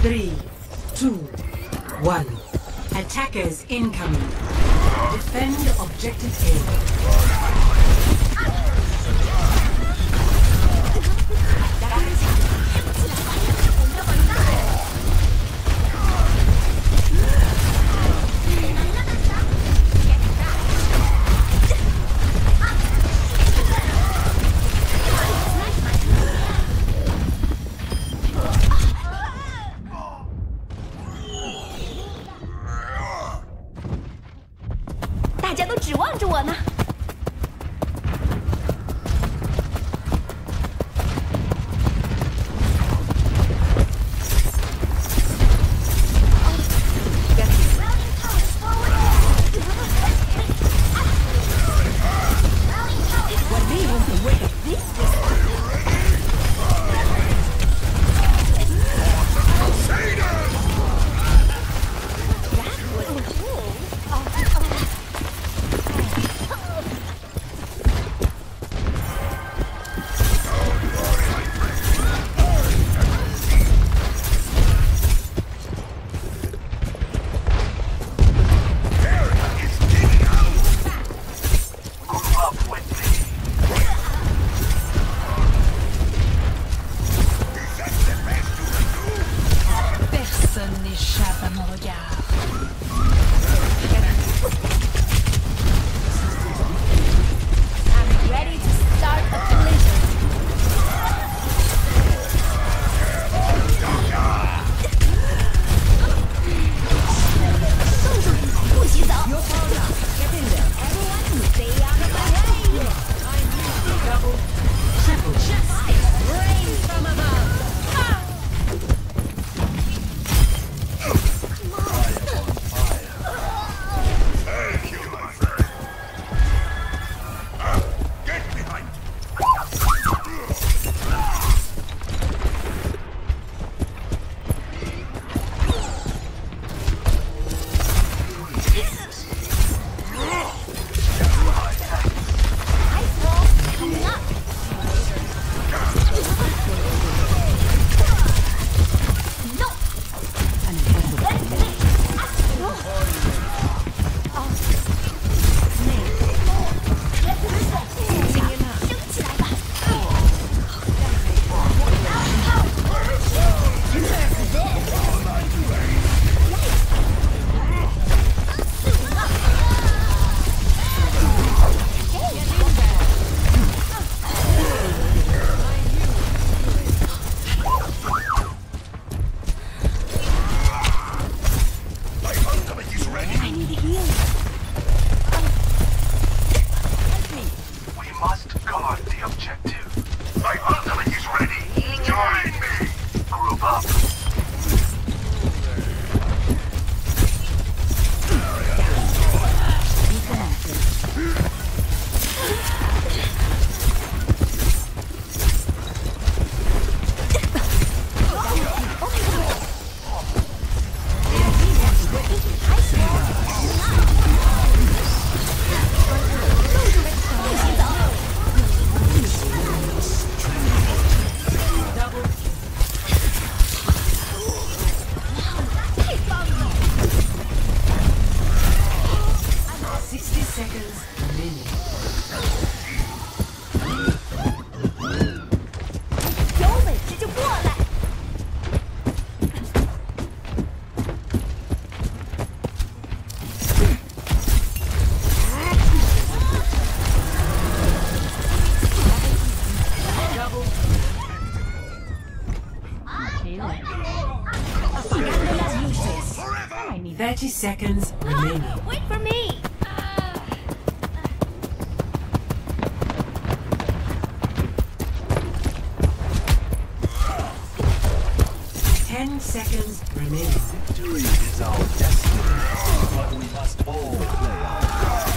Three, two, one. Attackers incoming. Defend objective A. 家都指望着我呢。Shut them all down. 30 seconds remaining. Wait for me! seconds remaining. Victory is our destiny, but we must all play our part.